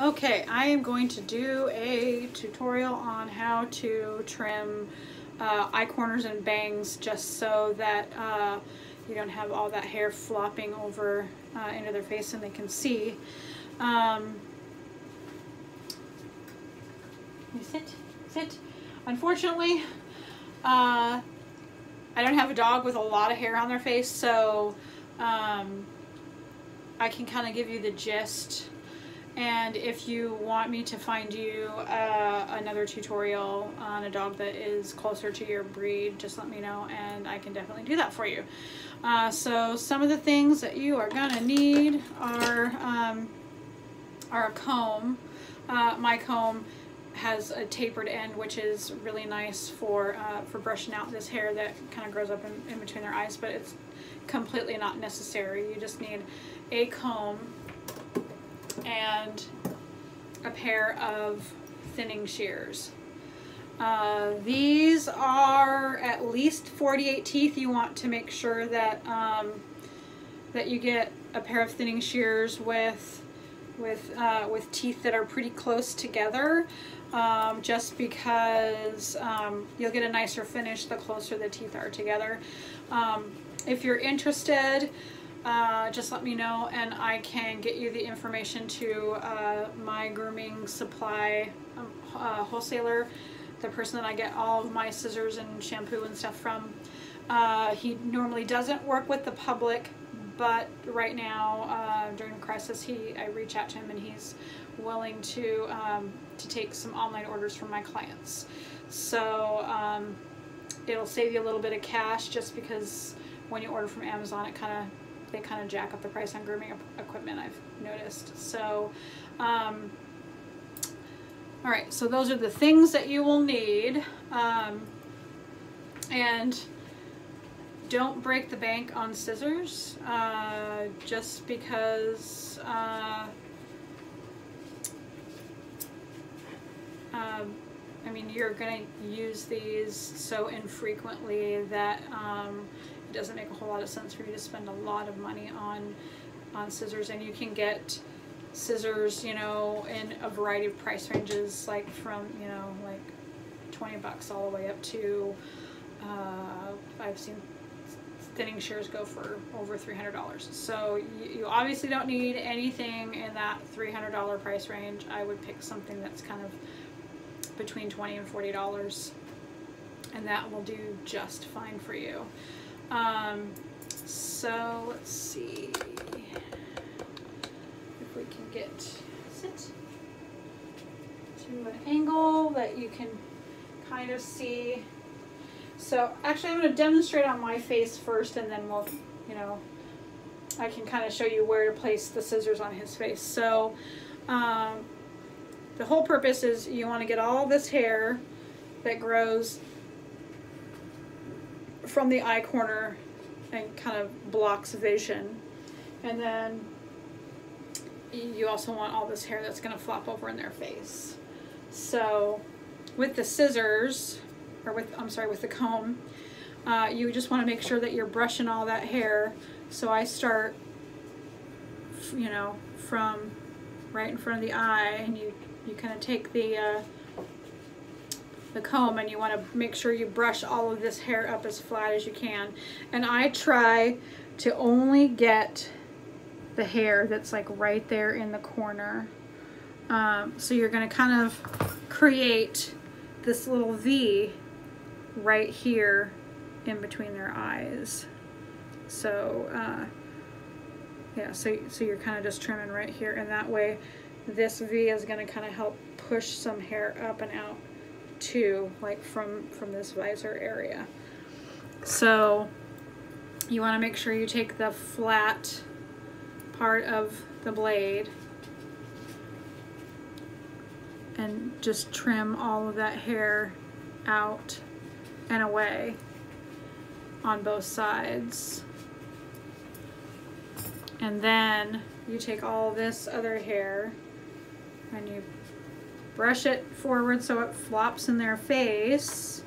Okay, I am going to do a tutorial on how to trim uh, eye corners and bangs just so that uh, you don't have all that hair flopping over uh, into their face and they can see. Um, you sit, sit. Unfortunately, uh, I don't have a dog with a lot of hair on their face, so um, I can kind of give you the gist and if you want me to find you uh, another tutorial on a dog that is closer to your breed, just let me know and I can definitely do that for you. Uh, so some of the things that you are gonna need are, um, are a comb. Uh, my comb has a tapered end which is really nice for uh, for brushing out this hair that kind of grows up in, in between their eyes but it's completely not necessary. You just need a comb and a pair of thinning shears. Uh, these are at least 48 teeth. You want to make sure that um, that you get a pair of thinning shears with with uh, with teeth that are pretty close together um, just because um, you'll get a nicer finish the closer the teeth are together. Um, if you're interested, uh, just let me know and I can get you the information to uh, my grooming supply um, uh, wholesaler, the person that I get all of my scissors and shampoo and stuff from. Uh, he normally doesn't work with the public, but right now uh, during the crisis, he I reach out to him and he's willing to um, to take some online orders from my clients. So um, it'll save you a little bit of cash just because when you order from Amazon, it kind of they kind of jack up the price on grooming equipment I've noticed. So, um, all right, so those are the things that you will need. Um, and don't break the bank on scissors uh, just because uh, um, I mean you're gonna use these so infrequently that um, it doesn't make a whole lot of sense for you to spend a lot of money on on scissors. And you can get scissors you know in a variety of price ranges like from you know like 20 bucks all the way up to uh, I've seen thinning shears go for over $300 so you, you obviously don't need anything in that $300 price range. I would pick something that's kind of between 20 and $40 and that will do just fine for you um, so let's see if we can get sit to an angle that you can kind of see. So actually I'm going to demonstrate on my face first and then we'll, you know, I can kind of show you where to place the scissors on his face. So um, the whole purpose is you want to get all this hair that grows from the eye corner and kind of blocks vision. And then you also want all this hair that's going to flop over in their face. So with the scissors, or with, I'm sorry, with the comb, uh, you just want to make sure that you're brushing all that hair. So I start, you know, from right in front of the eye and you, you kind of take the, uh, the comb and you want to make sure you brush all of this hair up as flat as you can. And I try to only get the hair that's like right there in the corner. Um, so you're going to kind of create this little V right here in between their eyes. So, uh, yeah, so, so you're kind of just trimming right here and that way this V is going to kind of help push some hair up and out too, like from, from this visor area. So you want to make sure you take the flat part of the blade and just trim all of that hair out and away on both sides. And then you take all this other hair and you brush it forward so it flops in their face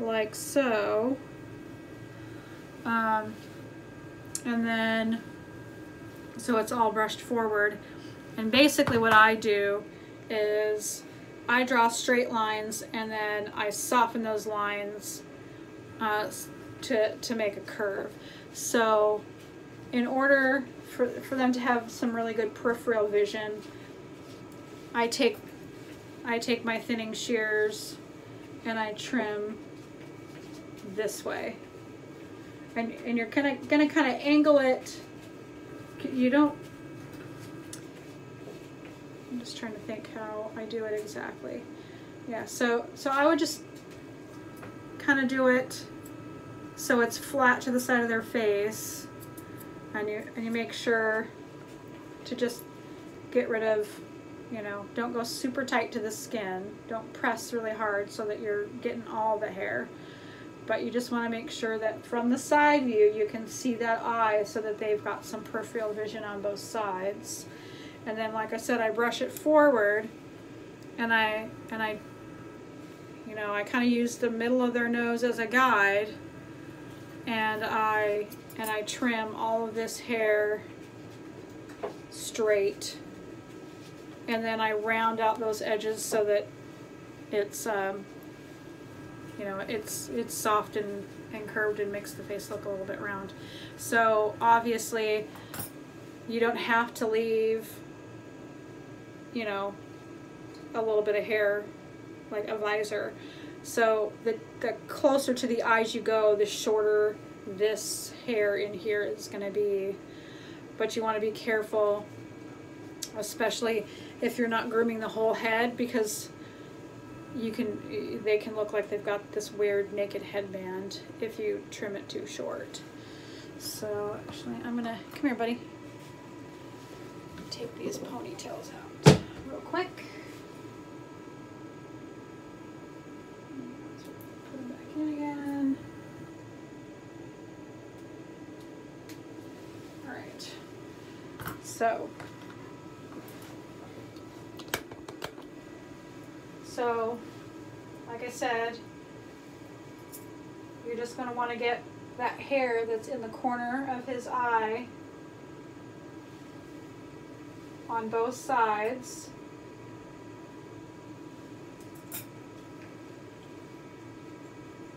like so um, and then so it's all brushed forward And basically what I do is I draw straight lines and then I soften those lines uh, to, to make a curve. So in order for, for them to have some really good peripheral vision, I take I take my thinning shears and I trim this way. And, and you're gonna, gonna kind of angle it. You don't, I'm just trying to think how I do it exactly. Yeah, so, so I would just kind of do it so it's flat to the side of their face. And you, and you make sure to just get rid of you know, don't go super tight to the skin. Don't press really hard so that you're getting all the hair. But you just want to make sure that from the side view you can see that eye so that they've got some peripheral vision on both sides. And then like I said, I brush it forward and I, and I, you know, I kind of use the middle of their nose as a guide and I, and I trim all of this hair straight and then I round out those edges so that it's um, you know it's it's soft and, and curved and makes the face look a little bit round. So obviously you don't have to leave you know a little bit of hair like a visor. So the, the closer to the eyes you go the shorter this hair in here is going to be. But you want to be careful especially if you're not grooming the whole head because you can they can look like they've got this weird naked headband if you trim it too short. So actually I'm gonna come here buddy. Take these ponytails out real quick. Put them back in again. All right. So So, like I said, you're just going to want to get that hair that's in the corner of his eye on both sides.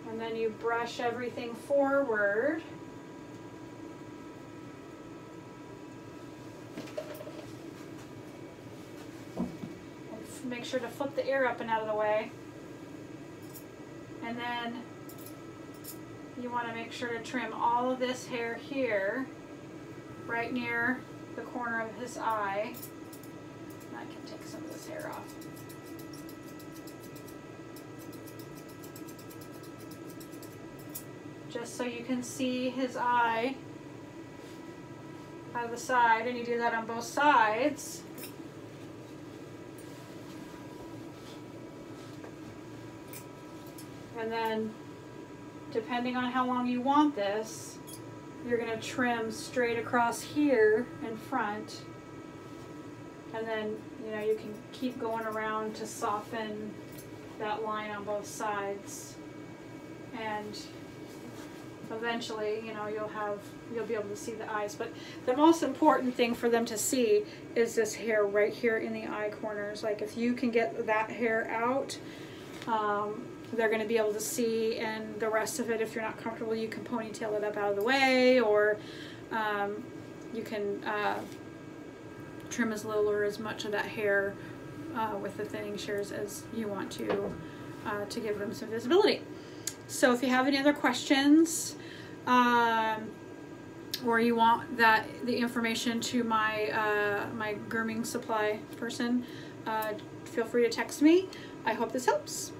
And then you brush everything forward. Make sure to flip the ear up and out of the way. And then you want to make sure to trim all of this hair here, right near the corner of his eye. I can take some of this hair off. Just so you can see his eye out of the side, and you do that on both sides. And then depending on how long you want this, you're going to trim straight across here in front. And then, you know, you can keep going around to soften that line on both sides. And eventually, you know, you'll have, you'll be able to see the eyes. But the most important thing for them to see is this hair right here in the eye corners. Like if you can get that hair out, um, they're going to be able to see and the rest of it if you're not comfortable you can ponytail it up out of the way or um, you can uh, trim as little or as much of that hair uh, with the thinning shears as you want to uh, to give them some visibility. So if you have any other questions um, or you want that the information to my uh, my grooming supply person, uh, feel free to text me. I hope this helps.